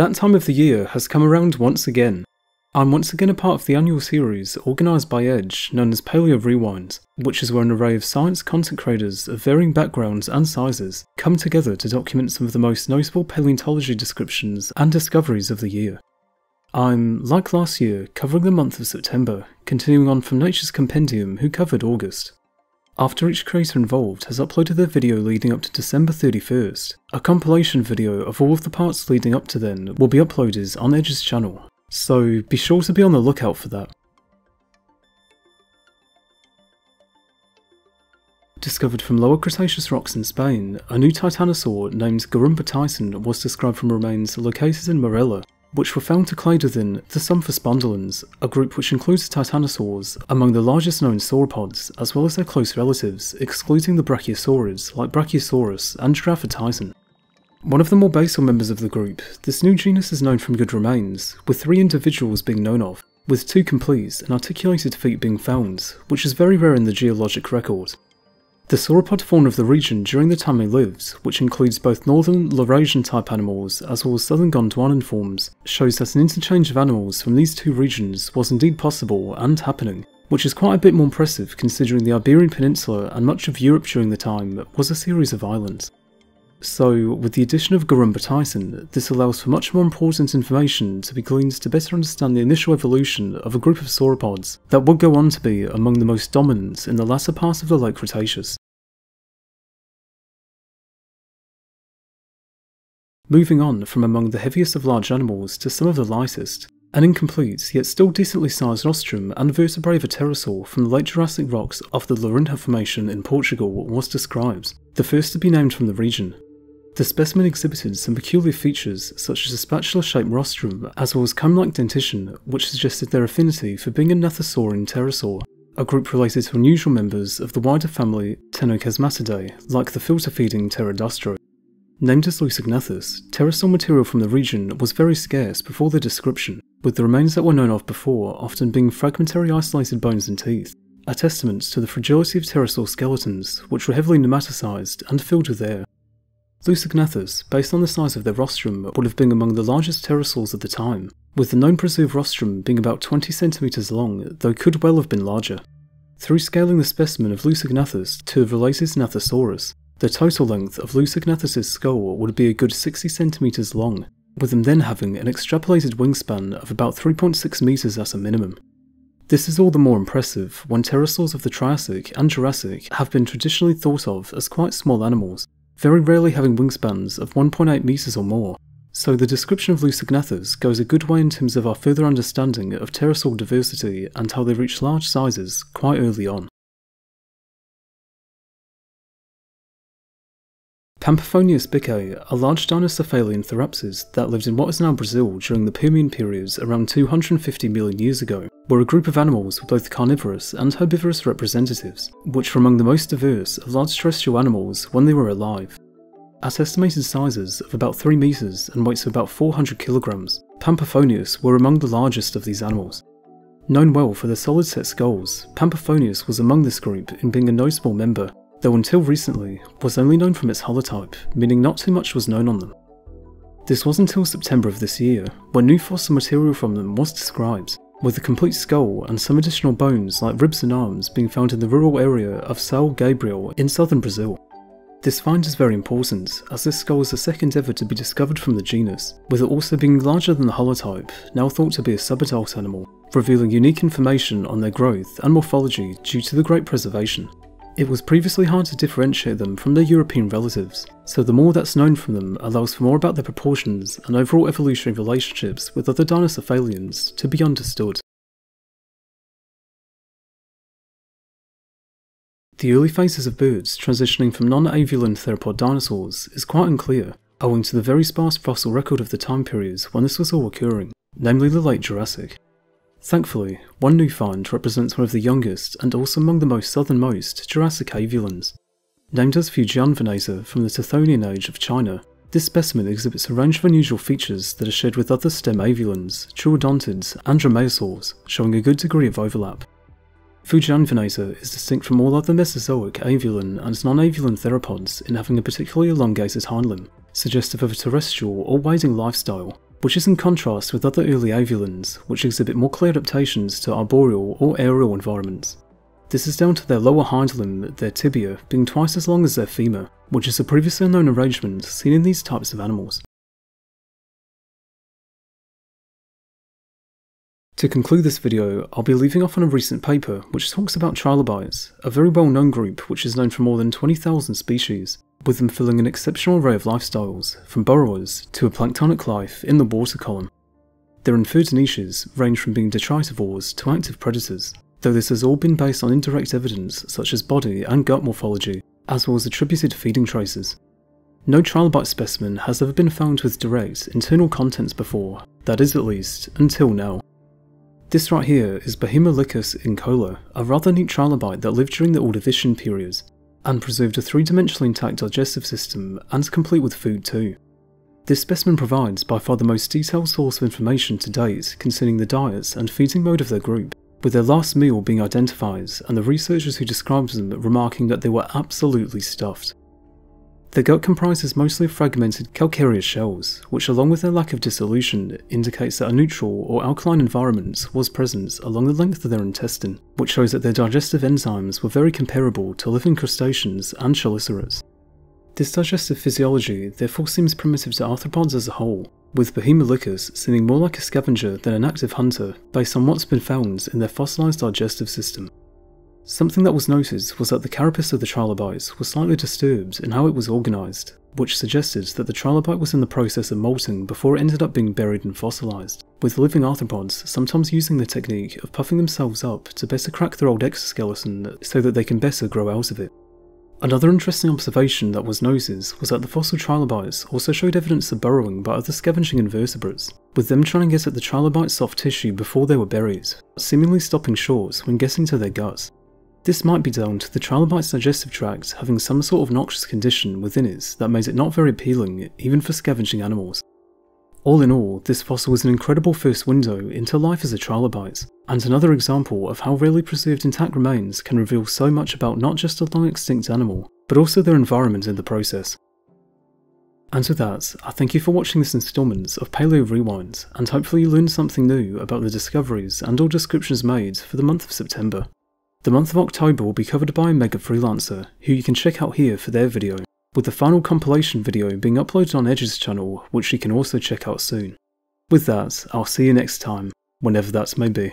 That time of the year has come around once again. I'm once again a part of the annual series organised by Edge known as Paleo Rewind, which is where an array of science content creators of varying backgrounds and sizes come together to document some of the most notable paleontology descriptions and discoveries of the year. I'm, like last year, covering the month of September, continuing on from Nature's Compendium, who covered August. After each creator involved has uploaded their video leading up to December 31st, a compilation video of all of the parts leading up to then will be uploaded on Edge's channel, so be sure to be on the lookout for that. Discovered from Lower Cretaceous rocks in Spain, a new titanosaur named Garumbatitan was described from remains located in Morella, which were found to clade within the Somphospondylans, a group which includes titanosaurs, among the largest known sauropods, as well as their close relatives, excluding the brachiosaurids like Brachiosaurus and Giraffatitan. One of the more basal members of the group, this new genus is known from good remains, with three individuals being known of, with two complete and articulated feet being found, which is very rare in the geologic record. The sauropod fauna of the region during the time they lived, which includes both northern Laurasian type animals as well as southern Gondwanan forms, shows that an interchange of animals from these two regions was indeed possible and happening, which is quite a bit more impressive considering the Iberian Peninsula and much of Europe during the time was a series of islands. So, with the addition of Garumbatitan, this allows for much more important information to be gleaned to better understand the initial evolution of a group of sauropods that would go on to be among the most dominant in the latter part of the late Cretaceous. Moving on from among the heaviest of large animals to some of the lightest, an incomplete yet still decently sized rostrum and vertebrae of a pterosaur from the late Jurassic rocks of the Lourinhã Formation in Portugal was described, the first to be named from the region. The specimen exhibited some peculiar features such as a spatula-shaped rostrum as well as comb-like dentition which suggested their affinity for being a gnathosaurine pterosaur, a group related to unusual members of the wider family Ctenochasmatidae like the filter-feeding Pterodaustro. Named as Lusognathus, pterosaur material from the region was very scarce before the description, with the remains that were known of before often being fragmentary isolated bones and teeth, a testament to the fragility of pterosaur skeletons, which were heavily pneumaticized and filled with air. Lusognathus, based on the size of their rostrum, would have been among the largest pterosaurs of the time, with the known preserved rostrum being about 20 centimeters long, though could well have been larger. Through scaling the specimen of Lusognathus to Gnathosaurus, the total length of Lusognathus's skull would be a good 60 centimeters long, with them then having an extrapolated wingspan of about 3.6 meters at a minimum. This is all the more impressive when pterosaurs of the Triassic and Jurassic have been traditionally thought of as quite small animals, very rarely having wingspans of 1.8 metres or more, so the description of Lusognathus goes a good way in terms of our further understanding of pterosaur diversity and how they reach large sizes quite early on. Pampaphoneus biccai, a large Dinocephalian therapsid that lived in what is now Brazil during the Permian periods around 250 million years ago, were a group of animals with both carnivorous and herbivorous representatives, which were among the most diverse of large terrestrial animals when they were alive. At estimated sizes of about 3 metres and weights of about 400 kilograms, Pampaphoneus were among the largest of these animals. Known well for their solid set skulls, Pampaphoneus was among this group in being a notable member though until recently was only known from its holotype, meaning not too much was known on them. This was until September of this year, when new fossil material from them was described, with a complete skull and some additional bones like ribs and arms being found in the rural area of São Gabriel in southern Brazil. This find is very important, as this skull is the second ever to be discovered from the genus, with it also being larger than the holotype, now thought to be a subadult animal, revealing unique information on their growth and morphology due to the great preservation. It was previously hard to differentiate them from their European relatives, so the more that's known from them allows for more about their proportions and overall evolutionary relationships with other Dinocephalians to be understood. The early phases of birds transitioning from non-avialan theropod dinosaurs is quite unclear, owing to the very sparse fossil record of the time periods when this was all occurring, namely the late Jurassic. Thankfully, one new find represents one of the youngest and also among the most southernmost Jurassic avialans. Named as Fujianvenator from the Tithonian age of China, this specimen exhibits a range of unusual features that are shared with other stem avialans, troodontids, and dromaeosaurs, showing a good degree of overlap. Fujianvenator is distinct from all other Mesozoic avialan and non-avialan theropods in having a particularly elongated hind limb, suggestive of a terrestrial or wading lifestyle, which is in contrast with other early avialans, which exhibit more clear adaptations to arboreal or aerial environments. This is down to their lower hind limb, their tibia, being twice as long as their femur, which is a previously unknown arrangement seen in these types of animals. To conclude this video, I'll be leaving off on a recent paper which talks about trilobites, a very well known group which is known for more than 20,000 species, with them filling an exceptional array of lifestyles, from burrowers to a planktonic life in the water column. Their inferred niches range from being detritivores to active predators, though this has all been based on indirect evidence such as body and gut morphology, as well as attributed feeding traces. No trilobite specimen has ever been found with direct internal contents before, that is at least, until now. This right here is Bohemolichas incola, a rather neat trilobite that lived during the Ordovician period, and preserved a three-dimensionally intact digestive system and is complete with food too. This specimen provides by far the most detailed source of information to date concerning the diets and feeding mode of their group, with their last meal being identified and the researchers who described them remarking that they were absolutely stuffed. The gut comprises mostly fragmented calcareous shells, which along with their lack of dissolution indicates that a neutral or alkaline environment was present along the length of their intestine, which shows that their digestive enzymes were very comparable to living crustaceans and chelicerates. This digestive physiology therefore seems primitive to arthropods as a whole, with Bohemolichas seeming more like a scavenger than an active hunter based on what's been found in their fossilised digestive system. Something that was noted was that the carapace of the trilobites was slightly disturbed in how it was organised, which suggested that the trilobite was in the process of molting before it ended up being buried and fossilised, with living arthropods sometimes using the technique of puffing themselves up to better crack their old exoskeleton so that they can better grow out of it. Another interesting observation that was noted was that the fossil trilobites also showed evidence of burrowing by other scavenging invertebrates, with them trying to get at the trilobite's soft tissue before they were buried, seemingly stopping short when getting to their guts. This might be down to the trilobite's digestive tract having some sort of noxious condition within it that makes it not very appealing even for scavenging animals. All in all, this fossil is an incredible first window into life as a trilobite, and another example of how rarely preserved intact remains can reveal so much about not just a long extinct animal, but also their environment in the process. And with that, I thank you for watching this instalment of Paleo Rewind, and hopefully you learned something new about the discoveries and all descriptions made for the month of September. The month of October will be covered by a Mega Freelancer, who you can check out here for their video with the final compilation video being uploaded on Edge's channel, which you can also check out soon. With that, I'll see you next time, whenever that may be.